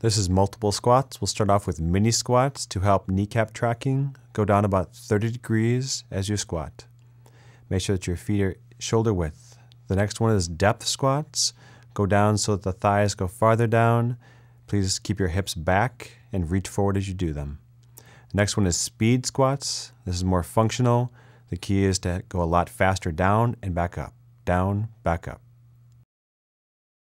This is multiple squats. We'll start off with mini squats to help kneecap tracking. Go down about 30 degrees as you squat. Make sure that your feet are shoulder width. The next one is depth squats. Go down so that the thighs go farther down. Please keep your hips back and reach forward as you do them. The next one is speed squats. This is more functional. The key is to go a lot faster down and back up, down, back up.